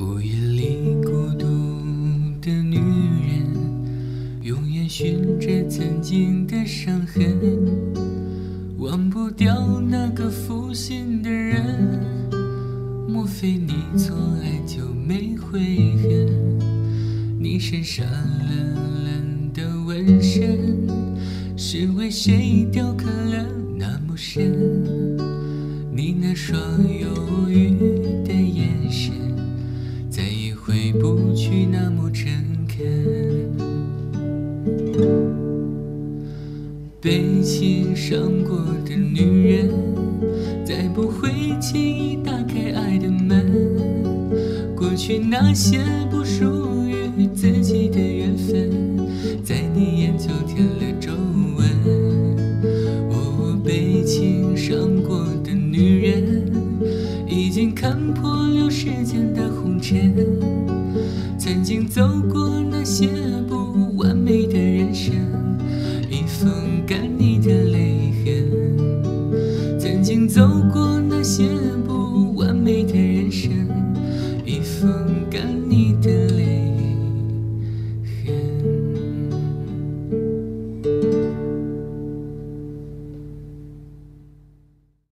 午夜里孤独的女人，永远寻着曾经的伤痕，忘不掉那个负心的人。莫非你从来就没悔恨？你身上冷冷的纹身，是为谁雕刻了那么深？你那双忧郁那么诚恳。被情伤过的女人，再不会轻易打开爱的门。过去那些不属于自己的缘分，在你眼就添了皱纹。哦，被情伤过的女人，已经看破了世间的红尘，曾经走过那些不完美的人生已风干你的泪痕。曾经走过那些不完美的人生已风干